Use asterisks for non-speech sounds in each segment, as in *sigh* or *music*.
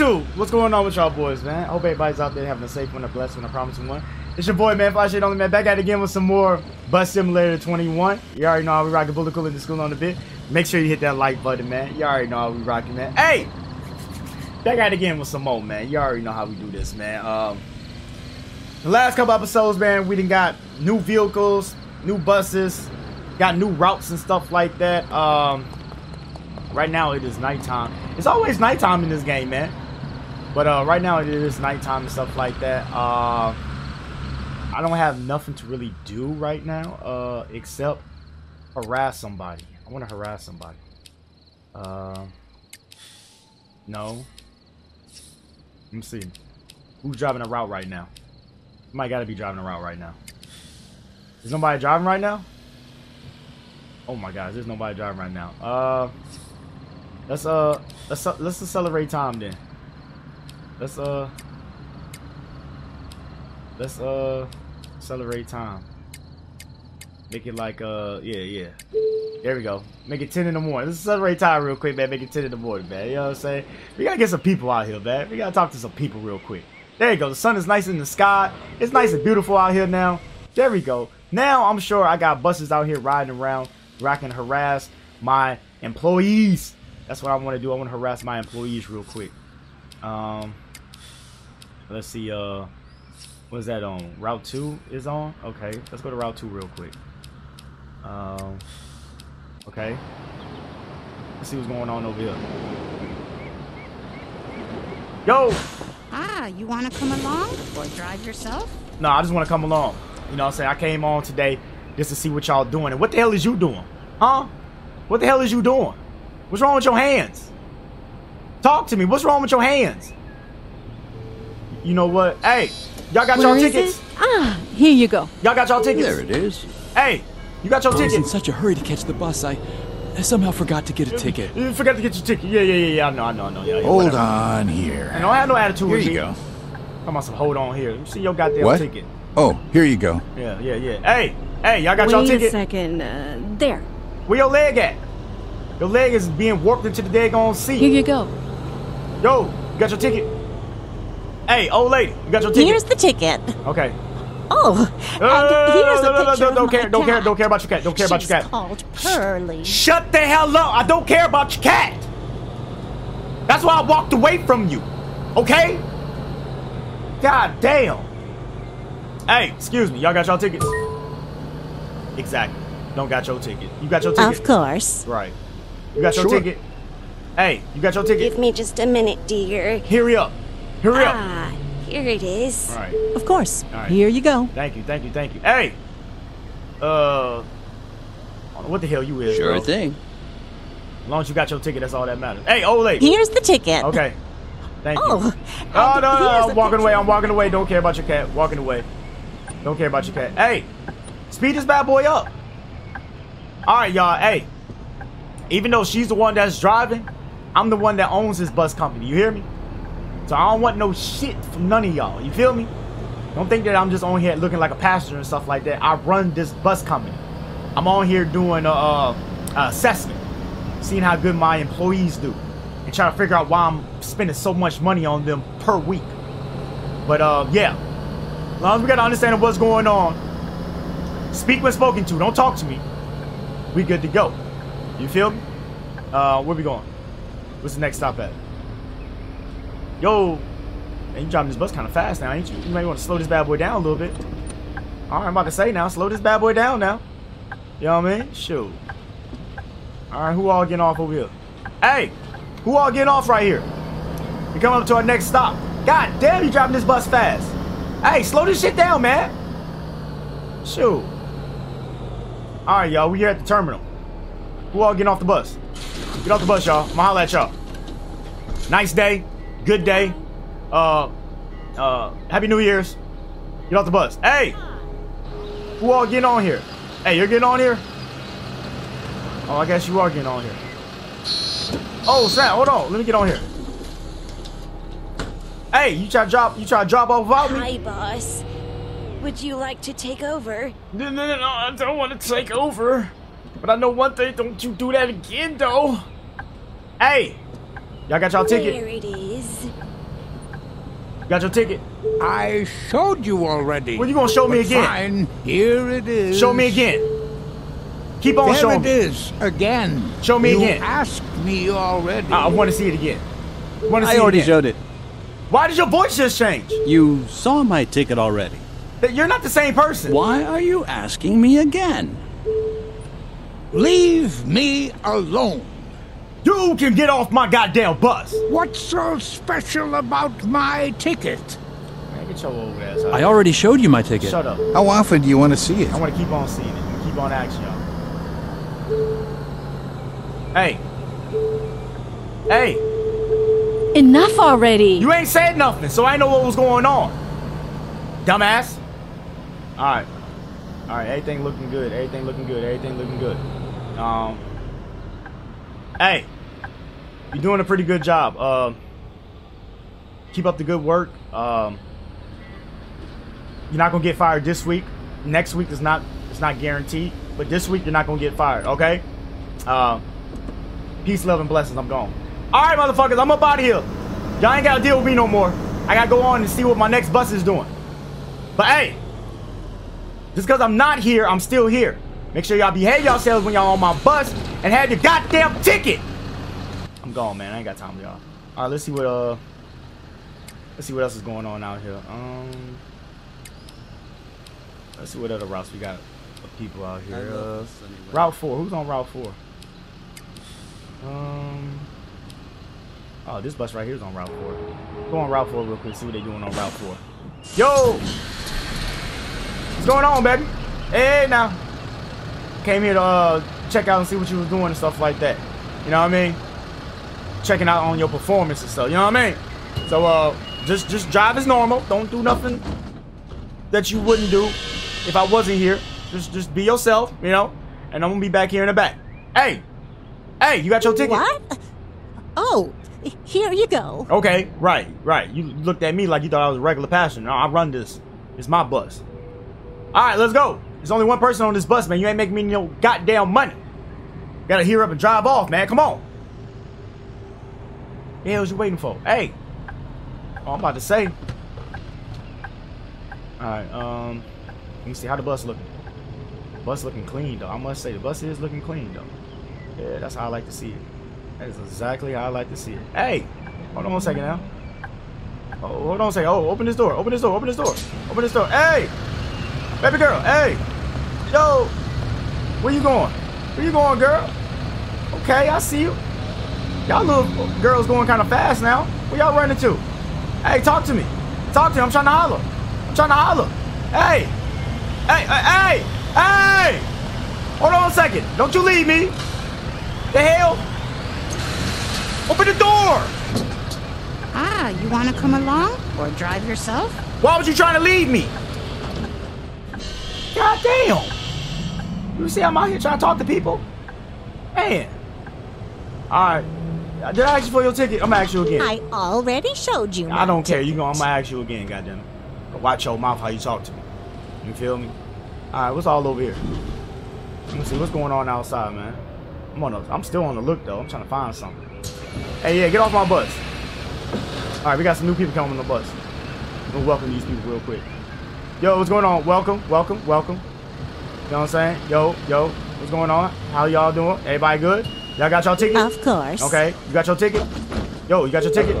YouTube, what's going on with y'all boys, man? I hope everybody's out there having a safe one, a blessed one, a promising one. It's your boy, man, Flash Only, man. Back at it again with some more Bus Simulator 21. You already know how we rockin' Bullet Cool in the school on the bit. Make sure you hit that like button, man. You already know how we rockin', man. Hey! Back at it again with some more, man. You already know how we do this, man. Um, the last couple episodes, man, we done got new vehicles, new buses, got new routes and stuff like that. Um, right now it is nighttime. It's always nighttime in this game, man. But uh, right now it is nighttime and stuff like that. Uh, I don't have nothing to really do right now, uh, except harass somebody. I want to harass somebody. Uh, no. Let me see. Who's driving a route right now? Somebody got to be driving a route right now. Is nobody driving right now? Oh my gosh, there's nobody driving right now. Uh, let's uh, let's let's accelerate time then. Let's uh, let's uh, accelerate time. Make it like uh, yeah, yeah. There we go. Make it 10 in the morning. Let's accelerate time real quick, man. Make it 10 in the morning, man. You know what I'm saying? We gotta get some people out here, man. We gotta talk to some people real quick. There you go. The sun is nice in the sky. It's nice and beautiful out here now. There we go. Now I'm sure I got buses out here riding around where I can harass my employees. That's what I want to do. I want to harass my employees real quick. Um, let's see. Uh, what is that on? Route 2 is on? Okay, let's go to Route 2 real quick. Um, okay. Let's see what's going on over here. Yo! Ah, you want to come along or drive yourself? No, I just want to come along. You know what I'm saying? I came on today just to see what y'all doing. And what the hell is you doing? Huh? What the hell is you doing? What's wrong with your hands? Talk to me. What's wrong with your hands? You know what? Hey, y'all got Where y'all tickets? Ah, here you go. Y'all got y'all tickets? There it is. Hey, you got your I was in such a hurry to catch the bus, I, I somehow forgot to get a ticket. You forgot to get your ticket. Yeah, yeah, yeah, yeah. I know, I know, I know. Yeah, yeah, Hold whatever. on here. I don't have no attitude Here with you me. go. Come on, some hold on here. You see your goddamn What? ticket. Oh, here you go. Yeah, yeah, yeah. Hey, hey, y'all got y'all Wait a ticket? second. Uh, there. Where your leg at? Your leg is being warped into the daggone seat. Here you go. Yo, you got your ticket? Hey, old lady, you got your ticket? Here's the ticket. Okay. Oh, Uh, and here's no, a no, no, picture no, of don't care, don't care, don't care about your cat. Don't care about your cat. called Pearly. Shut the hell up. I don't care about your cat. That's why I walked away from you. Okay? God damn. Hey, excuse me. Y'all got y'all tickets? Exactly. Don't got your ticket. You got your ticket? Of course. Right. You got your Sure. ticket? Hey, you got your ticket? Give me just a minute, dear. Hurry up. Hurry up. Ah, here it is. All right. Of course. All right. Here you go. Thank you, thank you, thank you. Hey! Uh, I don't know what the hell you is, Sure bro. thing. As long as you got your ticket, that's all that matters. Hey, old lady. Here's the ticket. Okay. Thank you. Oh. Oh, no, no, no, I'm a walking away. I'm walking away. Don't care about your cat. Walking away. Don't care about your cat. Hey, speed this bad boy up. All right, y'all. Hey, even though she's the one that's driving, I'm the one that owns this bus company. You hear me? So I don't want no shit from none of y'all. You feel me? Don't think that I'm just on here looking like a passenger and stuff like that. I run this bus company. I'm on here doing a, a assessment, seeing how good my employees do, and trying to figure out why I'm spending so much money on them per week. But uh, yeah, as long as we got to understand what's going on, speak when spoken to. Don't talk to me. We good to go. You feel me? Uh, where we going? What's the next stop at? Yo, man, you driving this bus kind of fast now, ain't you? You might want to slow this bad boy down a little bit. All right, I'm about to say now, slow this bad boy down now. You know what I mean? Shoot. All right, who all getting off over here? Hey, who all getting off right here? We coming up to our next stop. God damn, you driving this bus fast. Hey, slow this shit down, man. Shoot. All right, y'all, we here at the terminal. Who all getting off the bus? Get off the bus, y'all. I'ma at y'all. Nice day. Good day. Uh, uh, Happy New Year's. Get off the bus. Hey! Who all getting on here? Hey, you're getting on here? Oh, I guess you are getting on here. Oh, Sam, hold on. Let me get on here. Hey, you try to drop, you try to drop off without me? Hi, boss. Would you like to take over? No, no, no, no, I don't want to take over. But I know one thing, don't you do that again, though. Hey, y'all got y'all ticket? There it is. Got your ticket? I showed you already. Well, you gonna show me again? Fine, here it is. Show me again. Keep on There showing it me. is, again. Show me you again. asked me already. I, I want to see it again. Want to see I already it again. showed it. Why did your voice just change? You saw my ticket already. That You're not the same person. Why are you asking me again? Leave me alone. You can get off my goddamn bus. What's so special about my ticket? Man, get your old ass out. I already showed you my ticket. Shut up. How often do you want to see it? I want to keep on seeing it. Keep on asking y'all. Hey. Hey, Enough already. you ain't said nothing, so I know what was going on. Dumbass. Alright. Alright, everything looking good. Everything looking good. Everything looking good. Um. Hey. You're doing a pretty good job. Um. keep up the good work. Um. You're not gonna get fired this week. Next week is not it's not guaranteed. But this week you're not gonna get fired, okay? Uh, peace, love, and blessings. I'm gone. Alright, motherfuckers, I'm up out of here. Y'all ain't gotta deal with me no more. I gotta go on and see what my next bus is doing. But hey, just because I'm not here, I'm still here. Make sure y'all behave yourselves when y'all on my bus and have your goddamn ticket. I'm gone, man. I ain't got time for y'all. All right, let's see what uh, let's see what else is going on out here. Um, let's see what other routes we got. of People out here. Uh, route four. Who's on Route four? Um. Oh, this bus right here is on Route four. Go on Route four real quick. See what they doing on Route four. Yo, what's going on, baby? Hey, now. Came here to uh, check out and see what you was doing and stuff like that. You know what I mean? Checking out on your performance and stuff. You know what I mean? So uh, just just drive as normal. Don't do nothing that you wouldn't do if I wasn't here. Just just be yourself, you know. And I'm gonna be back here in the back. Hey, hey, you got your ticket? What? Oh, here you go. Okay, right, right. You looked at me like you thought I was a regular passenger. No, I run this. It's my bus. All right, let's go. There's only one person on this bus, man. You ain't making me no goddamn money. Gotta hear up and drive off, man. Come on. The hell's you waiting for? Hey. Oh, I'm about to say. All right, um, let me see how the bus looking. Bus looking clean, though. I must say, the bus is looking clean, though. Yeah, that's how I like to see it. That is exactly how I like to see it. Hey, hold on one second now. Oh, hold on a second. Oh, open this door. Open this door. Open this door. Open this door. Hey, baby girl. Hey, yo, where you going? Where you going, girl? Okay, I see you. Y'all little girls going kind of fast now. Where y'all running to? Hey, talk to me. Talk to me. I'm trying to holler. I'm trying to holler. Hey, hey, hey, hey, hey. Hold on a second. Don't you leave me. The hell? Open the door! Ah, you want to come along or drive yourself? Why was you trying to leave me? God damn! You see I'm out here trying to talk to people? Man. Alright. Did I ask you for your ticket? I'm gonna ask you again. I already showed you. I don't care. You go. I'm gonna ask you again. Goddamn it. Watch your mouth how you talk to me. You feel me? All right. What's all over here? Let me see what's going on outside, man. I'm on. The, I'm still on the look though. I'm trying to find something. Hey, yeah, get off my bus. All right, we got some new people coming on the bus. We'll welcome these people real quick. Yo, what's going on? Welcome, welcome, welcome. You know what I'm saying? Yo, yo, what's going on? How y'all doing? Everybody good? Y'all got y'all ticket? Of course. Okay, you got your ticket? Yo, you got your ticket?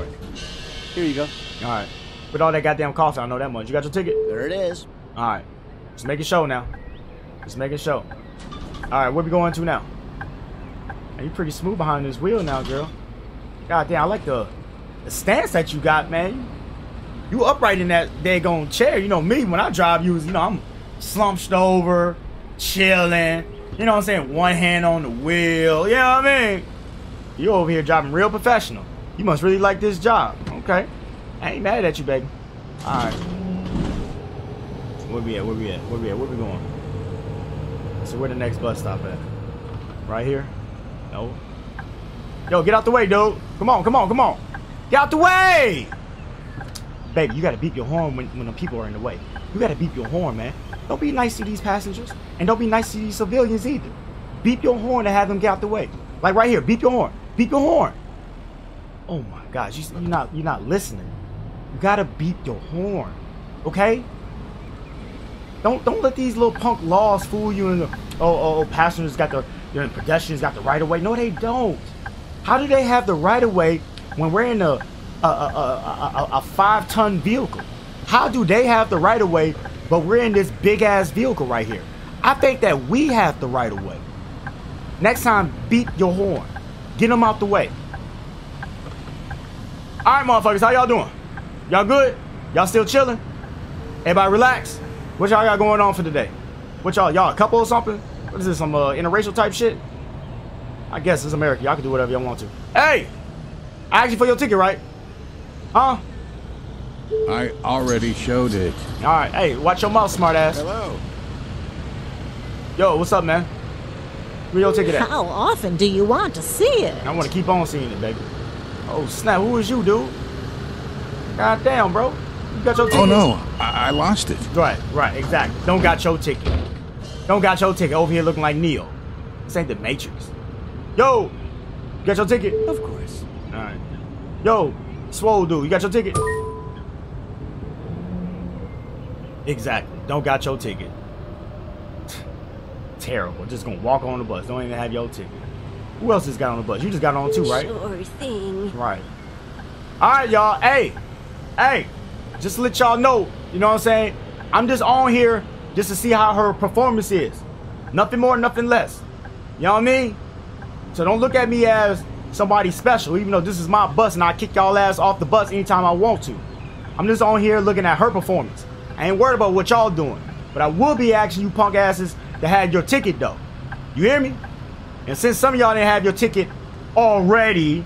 Here you go. All right. With all that goddamn coffee, I know that much. You got your ticket? There it is. All right. Just make it show now. Just make it show. All right, where we going to now? Hey, you pretty smooth behind this wheel now, girl. God damn, I like the the stance that you got, man. You upright in that daggone chair. You know me, when I drive, you, you know, I'm slumped over, chilling. You know what I'm saying? One hand on the wheel. You know what I mean? You over here driving real professional. You must really like this job. Okay. I ain't mad at you, baby. All right. Where we at? Where we at? Where we at? Where we going? So where the next bus stop at? Right here? No. Yo, get out the way, dude. Come on, come on, come on. Get out the way! Baby, you gotta beep your horn when, when the people are in the way. You gotta beep your horn, man. Don't be nice to these passengers. And don't be nice to these civilians either. Beep your horn to have them get out the way. Like right here, beep your horn. Beep your horn. Oh my gosh, you, you're not you're not listening. You gotta beep your horn. Okay? Don't don't let these little punk laws fool you and oh oh, oh passengers got the you know, pedestrians got the right of way. No, they don't. How do they have the right of way when we're in a a, a, a, a, a five ton vehicle? How do they have the right of way, but we're in this big ass vehicle right here? I think that we have the right of way. Next time, beat your horn. Get them out the way. All right, motherfuckers, how y'all doing? Y'all good? Y'all still chilling? Everybody relax? What y'all got going on for today? What y'all, y'all a couple or something? What is this, some uh, interracial type shit? I guess it's America. Y'all can do whatever y'all want to. Hey! I asked you for your ticket, right? Huh? I already showed it. All right. Hey, watch your mouth, smartass. Hello. Yo, what's up, man? Where your ticket at? How often do you want to see it? I want to keep on seeing it, baby. Oh, snap. Who is you, dude? God damn, bro. You got your ticket? Oh no, I, I lost it. Right, right, exactly. Don't got your ticket. Don't got your ticket over here looking like Neo. This ain't the Matrix. Yo, you got your ticket? Of course. All right. Yo, swole dude, you got your ticket? Exactly. Don't got your ticket. *sighs* Terrible. Just gonna walk on the bus. Don't even have your ticket. Who else just got on the bus? You just got on too, right? Sure thing. Right. All right, y'all. Hey, hey, just to let y'all know, you know what I'm saying? I'm just on here just to see how her performance is. Nothing more, nothing less. You know what I mean? So don't look at me as somebody special, even though this is my bus and I kick y'all ass off the bus anytime I want to. I'm just on here looking at her performance. I ain't worried about what y'all doing. But I will be asking you punk asses to have your ticket though. You hear me? And since some of y'all didn't have your ticket already,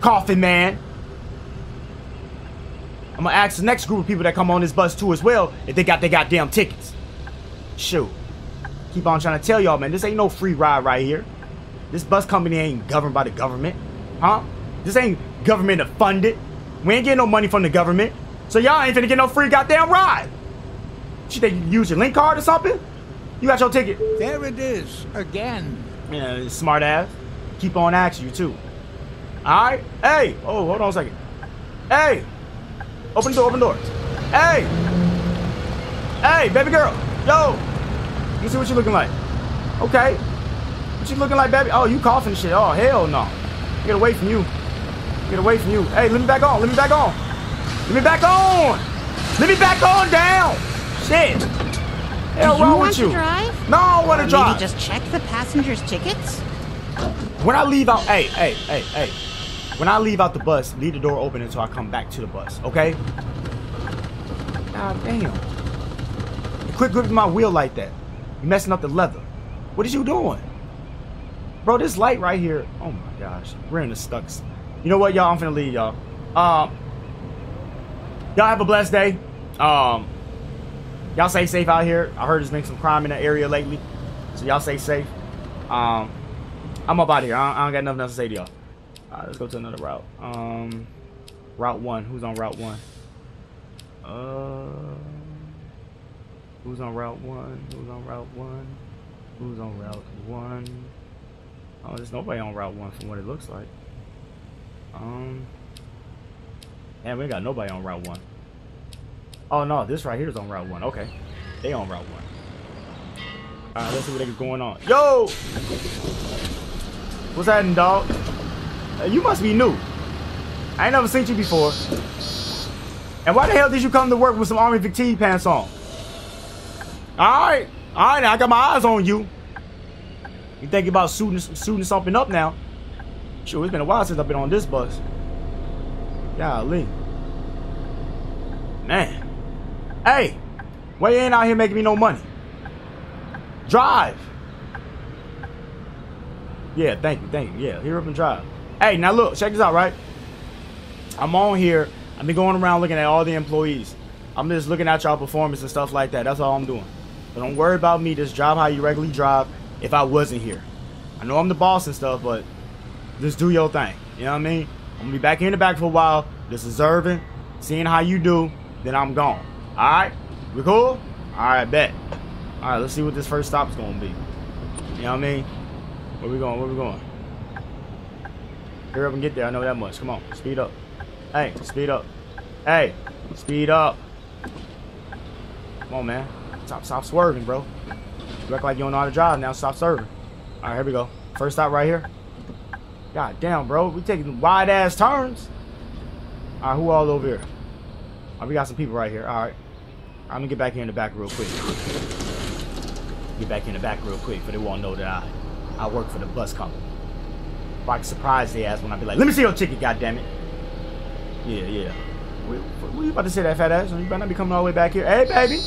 Coffin Man, I'm gonna ask the next group of people that come on this bus too as well if they got their goddamn tickets. Shoot. Keep on trying to tell y'all, man, this ain't no free ride right here. This bus company ain't governed by the government. Huh? This ain't government funded. We ain't getting no money from the government. So y'all ain't finna get no free goddamn ride. You think you use your link card or something? You got your ticket. There it is, again. Yeah, smart ass. Keep on asking you too. Alright? Hey! Oh, hold on a second. Hey! Open the door, open the door. Hey! Hey, baby girl! Yo! Let me see what you're looking like. Okay. What you looking like, baby? Oh, you coughing shit. Oh, hell no. Get away from you. Get away from you. Hey, let me back on. Let me back on. Let me back on. Let me back on down. Shit. Hell Do you wrong with you? drive? No, I want to drive. Maybe just check the passengers' tickets? When I leave out, hey, hey, hey, hey. When I leave out the bus, leave the door open until I come back to the bus, okay? God damn. Quit gripping my wheel like that. You messing up the leather. What is you doing? Bro, this light right here. Oh my gosh. We're in the stucks. You know what, y'all? I'm finna leave, y'all. Um, y'all have a blessed day. Um, y'all stay safe out here. I heard there's been some crime in the area lately. So y'all stay safe. Um, I'm up out here. I don't, I don't got nothing else to say to y'all. Alright, let's go to another route. Um, route one. Who's on route one? Uh, who's on route one? Who's on route one? Who's on route one? Oh, there's nobody on route one from what it looks like. Um, man, we got nobody on route one. Oh no, this right here is on route one. Okay, they on route one. All right, let's see what they got going on. Yo, what's happening, dog? Uh, you must be new. I ain't never seen you before. And why the hell did you come to work with some army fatigue pants on? Alright. Alright, I got my eyes on you. You thinking about suiting, suiting something up now. Sure, it's been a while since I've been on this bus. Golly. Man. Hey, why you ain't out here making me no money? Drive. Yeah, thank you, thank you. Yeah, here up and drive. Hey, now look, check this out, right? I'm on here. I've been going around looking at all the employees. I'm just looking at y'all performance and stuff like that. That's all I'm doing. So don't worry about me. Just drive how you regularly drive if I wasn't here. I know I'm the boss and stuff, but just do your thing. You know what I mean? I'm gonna be back here in the back for a while, just observing, seeing how you do, then I'm gone. Alright? We cool? Alright, bet. Alright, let's see what this first stop's gonna be. You know what I mean? Where we going? Where we going? Hurry up and get there. I know that much. Come on, speed up. Hey, speed up. Hey, speed up. Come on, man. Stop, stop swerving, bro. You act like you don't know how to drive now. Stop serving. All right, here we go. First stop right here. God damn, bro. We taking wide ass turns. All right, who all over here? Oh, we got some people right here. All right. I'm gonna get back here in the back real quick. Get back in the back real quick, for they won't know that I, I work for the bus company. If I can surprise their ass when I be like, let me see your ticket, goddammit. Yeah, yeah. We, we about to say that fat ass, you better not be coming all the way back here. Hey, baby.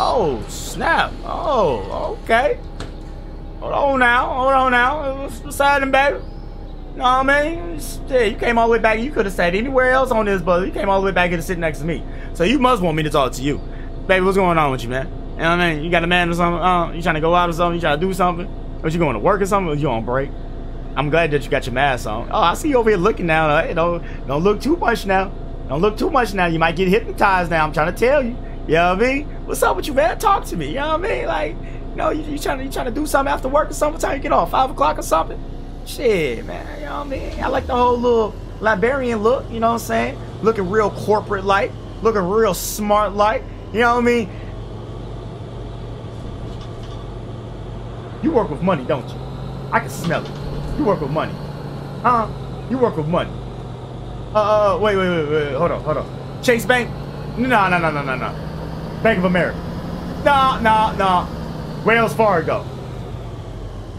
Oh, snap. Oh, okay. Hold on now. Hold on now. What's, happening, baby? You know what I mean? Yeah, you came all the way back. You could have sat anywhere else on this bus. You came all the way back here to sit next to me. So you must want me to talk to you. Baby, what's going on with you, man? You know what I mean? You got a man or something? Uh, you trying to go out or something? You trying to do something? Or you going to work or something? Or you on break? I'm glad that you got your mask on. Oh, I see you over here looking now. Uh, don't, don't look too much now. Don't look too much now. You might get hypnotized now. I'm trying to tell you. You know what I mean? What's up with you, man? Talk to me. You know what I mean? Like, you know, you, you trying to you trying to do something after work or something? Time you get off? Five o'clock or something? Shit, man. You know what I mean? I like the whole little librarian look. You know what I'm saying? Looking real corporate like. Looking real smart like. You know what I mean? You work with money, don't you? I can smell it. You work with money. Huh? You work with money. Uh, uh, wait, wait, wait, wait. Hold on, hold on. Chase Bank? No, no, no, no, no, no. Bank of America. No, no, no. Wells Fargo.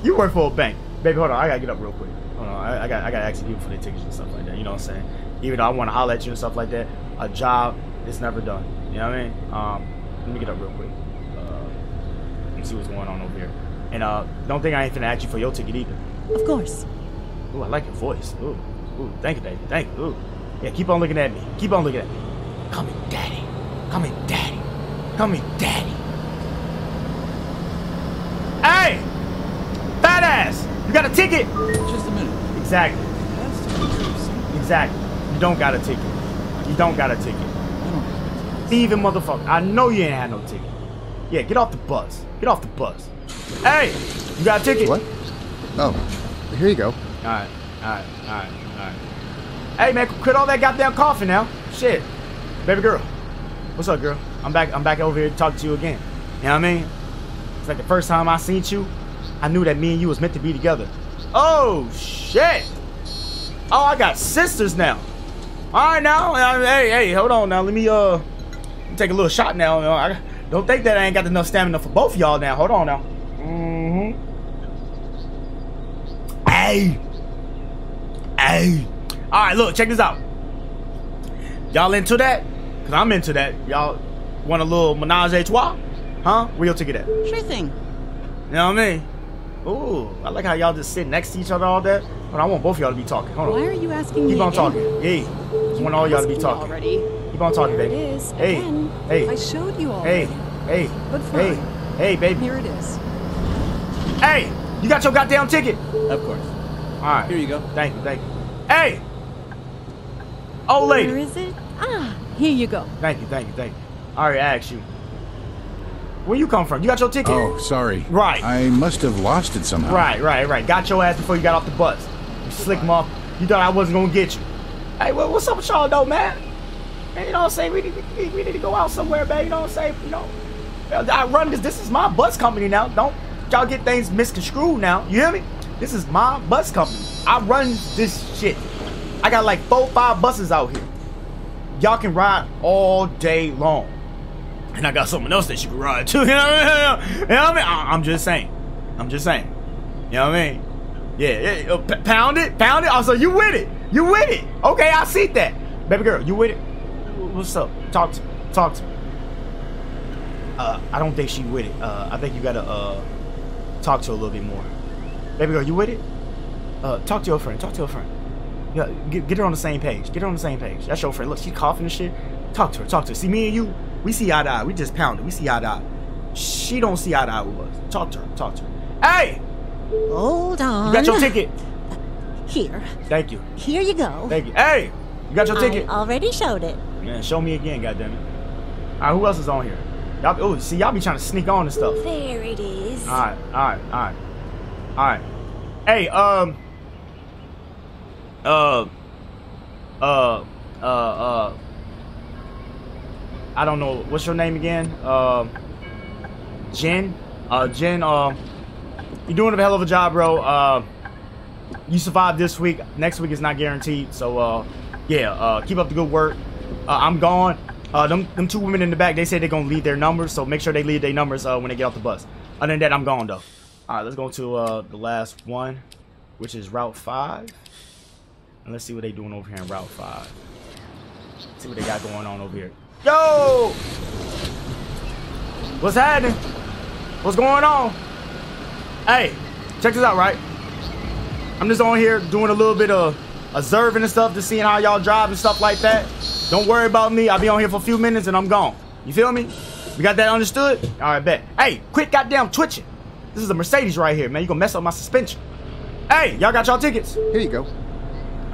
You work for a bank. Baby, hold on. I gotta get up real quick. Hold on. I, I got I gotta ask people for their tickets and stuff like that. You know what I'm saying? Even though I want to holler at you and stuff like that, a job is never done. You know what I mean? Um, let me get up real quick. Uh, let me see what's going on over here. And uh, don't think I ain't finna ask you for your ticket either. Of course. Ooh, I like your voice. Ooh, ooh, thank you, baby. Thank you. Ooh. Yeah, keep on looking at me. Keep on looking at me. Me daddy. Me daddy. Call me daddy. Hey! Fat ass! You got a ticket? Just a minute. Exactly. That's the picture. Exactly. You don't got a ticket. You don't got a ticket. I Thieving motherfucker. I know you ain't had no ticket. Yeah, get off the bus. Get off the bus. Hey! You got a ticket? What? Oh, here you go. Alright, alright, alright, alright. Hey man, quit all that goddamn coughing now. Shit. Baby girl. What's up, girl? I'm back I'm back over here to talk to you again. You know what I mean? It's like the first time I seen you, I knew that me and you was meant to be together. Oh shit! Oh, I got sisters now. Alright now, uh, hey, hey, hold on now. Let me uh take a little shot now. I don't think that I ain't got enough stamina for both y'all now. Hold on now. Mm-hmm. Hey! Hey! Alright, look, check this out. Y'all into that? Cause I'm into that. Y'all want a little menage a trois? Huh? Where your ticket at? You Sure thing. You know what I mean? Ooh, I like how y'all just sit next to each other all that. But I want both of y'all to be talking. Hold on. Why are you asking me Keep on again? talking. Yeah. I want all y'all to be talking. Already. Keep on talking, There baby. it is. Hey. Again. Hey. I showed you all. Hey. Hey. But Hey. fine. Hey, Hey, baby. Here it is. Hey! You got your goddamn ticket? Of course. Alright. Here you go. Thank you, thank you. Hey! Oh, Where lady. is it? Ah, here you go. Thank you, thank you, thank you. I already asked you. Where you come from? You got your ticket? Oh, sorry. Right. I must have lost it somehow. Right, right, right. Got your ass before you got off the bus. You slick muff. You thought I wasn't gonna get you. Hey, well, what's up with y'all though, man? Man, you know what I'm saying? We need, to, we need to go out somewhere, man. You know what I'm saying? You know, I run this. This is my bus company now. Don't y'all get things misconstrued now. You hear me? This is my bus company. I run this shit. I got like four, five buses out here. Y'all can ride all day long. And I got someone else that you can ride too. *laughs* You know what I mean? You know what I mean? I- I'm just saying. I'm just saying. You know what I mean? Yeah, yeah. uh, pound it, pound it. Also, you with it. You with it. Okay, I see that. Baby girl, you with it? What's up? Talk to me. Talk to me. Uh, I don't think she with it. Uh, I think you gotta uh talk to her a little bit more. Baby girl, you with it? Uh, talk to your friend. Talk to your friend. Yeah, get, get her on the same page. Get her on the same page. That's your friend. Look, she coughing and shit. Talk to her. Talk to her. See, me and you, we see eye to eye. We just pounded. We see eye to eye. She don't see eye to eye with us. Talk to her. Talk to her. Hey, Hold on. you got your ticket. Here. Thank you. Here you go. Thank you. Hey, you got your ticket. I already showed it. Man, show me again, goddammit. All right, who else is on here? Y'all, oh, see, y'all be trying to sneak on and stuff. There it is. All right, all right, all right, all right. Hey, um, uh, uh, uh, uh, I don't know what's your name again. Uh, Jen. Uh, Jen. Uh, you're doing a hell of a job, bro. Uh, you survived this week. Next week is not guaranteed. So, uh, yeah. Uh, keep up the good work. Uh, I'm gone. Uh, them, them two women in the back, they say they're gonna leave their numbers, so make sure they leave their numbers uh, when they get off the bus. Other than that, I'm gone though. All right, let's go to uh, the last one, which is Route Five, and let's see what they doing over here in Route Five. See what they got going on over here. Yo, what's happening? What's going on? Hey, check this out, right? I'm just on here doing a little bit of observing and stuff, just seeing how y'all drive and stuff like that. Don't worry about me. I'll be on here for a few minutes and I'm gone. You feel me? We got that understood? All right, bet. Hey, quit goddamn twitching. This is a Mercedes right here, man. You gonna mess up my suspension. Hey, y'all got y'all tickets? Here you go.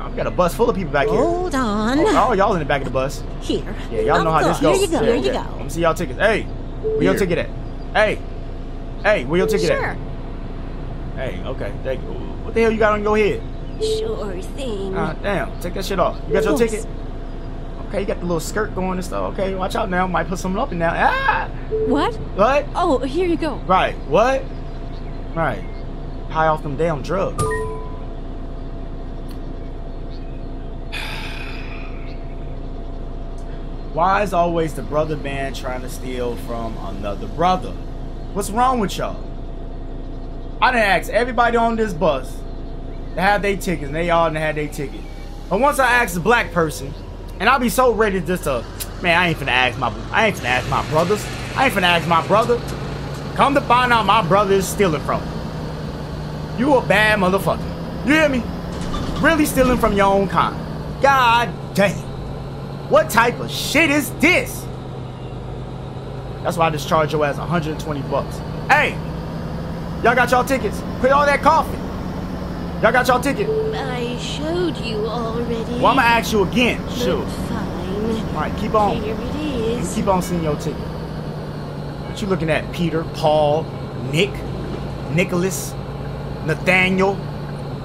We got a bus full of people back here. Hold on. Oh, oh, y'all in the back of the bus. Here. Yeah, y'all know how Uncle, this goes. Here you go. Yeah, here you yeah. go. Let me see y'all tickets. Hey, where your Here. ticket at? Hey, hey, where your ticket Sure. at? Hey, okay. Thank you. What the hell you got on your head? Sure thing. Ah, damn. Take that shit off. You got your Oops. ticket? Okay, you got the little skirt going and stuff. Okay, watch out now. Might put something up in there. Ah! What? What? Oh, here you go. Right. What? Right. High off them damn drugs. Why is always the brother man trying to steal from another brother? What's wrong with y'all? I done asked everybody on this bus to have their tickets, and they all done had their ticket. But once I ask a black person, and I'll be so ready just to, man, I ain't finna ask my, I ain't finna ask my brothers. I ain't finna ask my brother. Come to find out my brother is stealing from me. You a bad motherfucker. You hear me? Really stealing from your own kind. God damn. What type of shit is this? That's why I just charge your ass 120 bucks. Hey, y'all got y'all tickets. Quit all that coffee. Y'all got y'all ticket. I showed you already. Well, I'm gonna ask you again. Shoot. Fine. All right, keep on. Here it You keep on seeing your ticket. What you looking at? Peter, Paul, Nick, Nicholas, Nathaniel,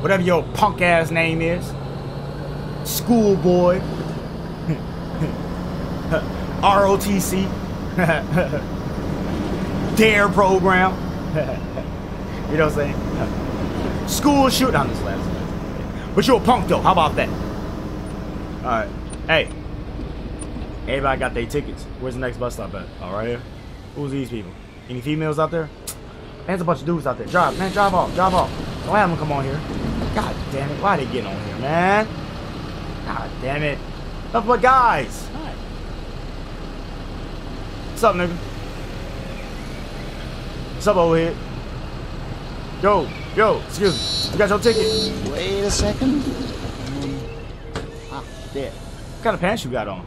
whatever your punk ass name is. Schoolboy. ROTC. *laughs* Dare program. you know what I'm saying? School shoot on this last. But you're a punk though. How about that? Alright. Hey. Everybody got their tickets. Where's the next bus stop at? All right here. Who's these people? Any females out there? There's a bunch of dudes out there. Drive, man. Drive off. Drive off. Don't have them come on here. God damn it. Why they getting on here, man? God damn it. Nothing but guys. What's up, nigga? What's up over head? Yo, yo, excuse me. You got your ticket? Wait a second. Ah, there. What kind of pants you got on?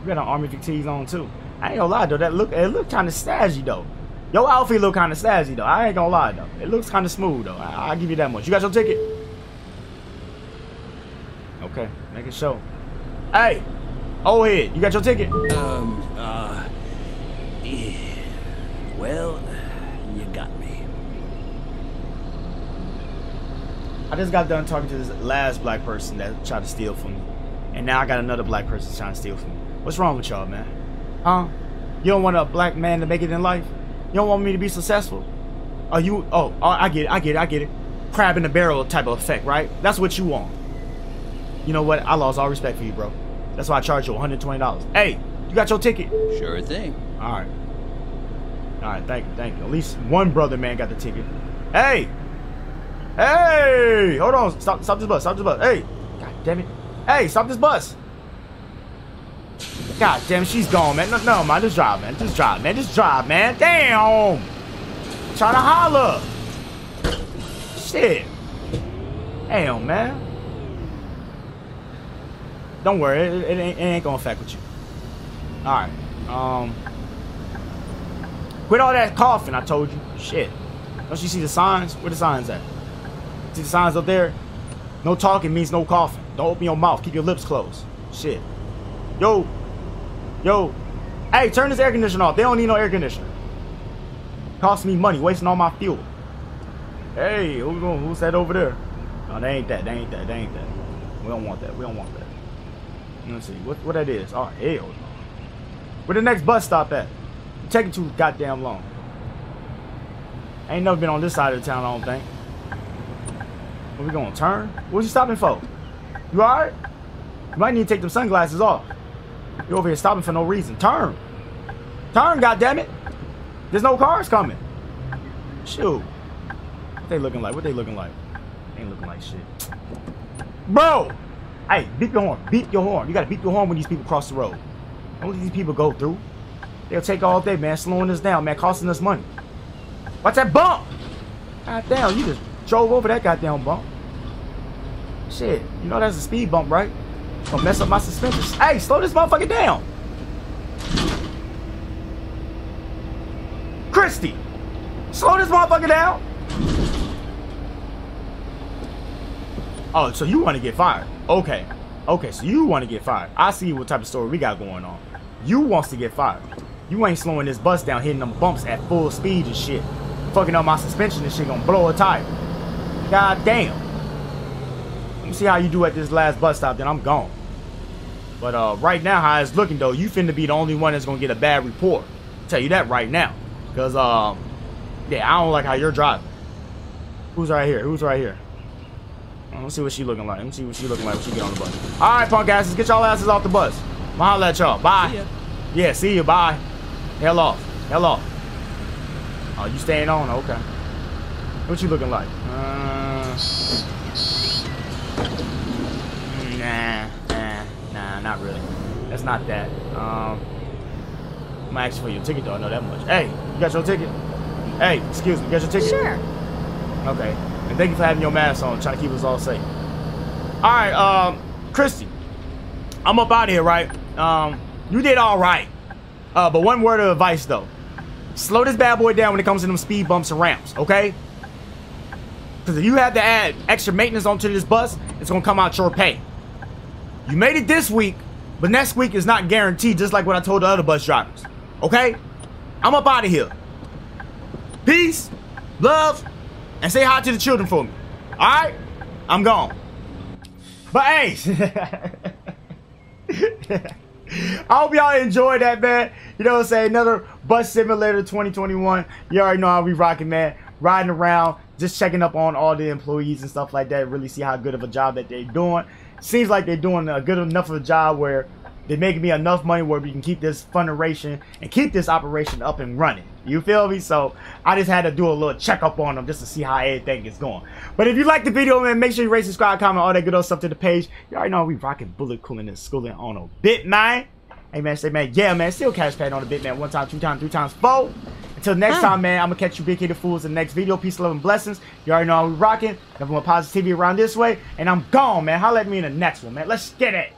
You got an army fatigues on too. I ain't gonna lie though, that look it look kind of staggy though. Your outfit look kind of staggy though. I ain't gonna lie though. It looks kind of smooth though. I, I'll give you that much. You got your ticket? Okay, make it show. Hey, old head, you got your ticket? Um, uh. Yeah. Well, you got me. I just got done talking to this last black person that tried to steal from me, and now I got another black person trying to steal from me. What's wrong with y'all, man? Huh? You don't want a black man to make it in life? You don't want me to be successful? Are you? Oh, oh, I get it. I get it. I get it. Crab in the barrel type of effect, right? That's what you want. You know what? I lost all respect for you, bro. That's why I charge you $120. Hey, you got your ticket? Sure thing. All right. All right, thank you, thank you. At least one brother man got the ticket. Hey! Hey! Hold on. Stop stop this bus. Stop this bus. Hey! God damn it. Hey, stop this bus. God damn, she's gone, man. No, no, man. Just drive, man. Just drive, man. Just drive, man. Damn! Trying to holler. Shit. Damn, man. Don't worry. It, it ain't, it ain't gonna affect with you. Alright. Um... Quit all that coughing, I told you. Shit. Don't you see the signs? Where the signs at? See the signs up there? No talking means no coughing. Don't open your mouth. Keep your lips closed. Shit. Yo. Yo. Hey, turn this air conditioner off. They don't need no air conditioner. Cost me money, wasting all my fuel. Hey, who's who's that over there? No, they ain't that. They ain't that. They ain't that. We don't want that. We don't want that. Let's see. What what that is? Oh hell. no. Where the next bus stop at? Taking too goddamn long. Ain't never been on this side of the town, I don't think. Where we gonna turn? What you stopping for? You alright? You might need to take them sunglasses off. You over here stopping for no reason. Turn. Turn, goddammit. There's no cars coming. Shoot. What they looking like? What they looking like? Ain't looking like shit. Bro! Hey, beep your horn. Beep your horn. You gotta beep your horn when these people cross the road. Don't let these people go through. They'll take all day, man, slowing us down, man, costing us money. What's that bump? God damn, you just drove over that goddamn bump. Shit, you know that's a speed bump, right? Gonna mess up my suspensions. Hey, slow this motherfucker down. Christy, slow this motherfucker down. Oh, so you want to get fired? Okay. Okay, so you want to get fired. I see what type of story we got going on. You wants to get fired. You ain't slowing this bus down, hitting them bumps at full speed and shit. Fucking up my suspension and shit gonna blow a tire. God damn. Let me see how you do at this last bus stop, then I'm gone. But uh, right now, how it's looking though, you finna be the only one that's gonna get a bad report. tell you that right now. Cause um, yeah, I don't like how you're driving. Who's right here? Who's right here? Let's see what she looking like. Let me see what she looking like when she get on the bus. All right, punk asses, get y'all asses off the bus. Holla at y'all. Bye. See. Yeah, see you. Bye. Hell off. Hell off. Oh, you staying on? Okay. What you looking like? Uh, nah, nah, nah, not really. That's not that. Um, I'm gonna ask for your ticket though. I know that much. Hey, you got your ticket? Hey, excuse me, you got your ticket? Sure. Okay. And thank you for having your mask on, trying to keep us all safe. All right, um, Christy, I'm up out of here, right? Um, you did all right. Uh, but one word of advice though: slow this bad boy down when it comes to them speed bumps and ramps, okay? Because if you have to add extra maintenance onto this bus, it's gonna come out your pay. You made it this week, but next week is not guaranteed. Just like what I told the other bus drivers, okay? I'm up out of here. Peace, love, and say hi to the children for me. All right? I'm gone. But hey, *laughs* I hope y'all enjoyed that, man. You know what I'm saying? Another bus simulator 2021. You already know how we rocking, man. Riding around, just checking up on all the employees and stuff like that. Really see how good of a job that they're doing. Seems like they're doing a good enough of a job where they're making me enough money where we can keep this funneration and keep this operation up and running. You feel me? So I just had to do a little checkup on them just to see how everything is going. But if you like the video, man, make sure you rate, subscribe, comment, all that good old stuff to the page. You already know we rocking bullet cooling and schooling on a bit, man. Hey man, say man, yeah man, still cash pad on the bit man. One time, two times, three times, four. Until next time, man, I'm gonna catch you big headed fools in the next video. Peace, love, and blessings. You already know how we rocking. Nothing more positivity around this way. And I'm gone, man. Holla at me in the next one, man. Let's get it.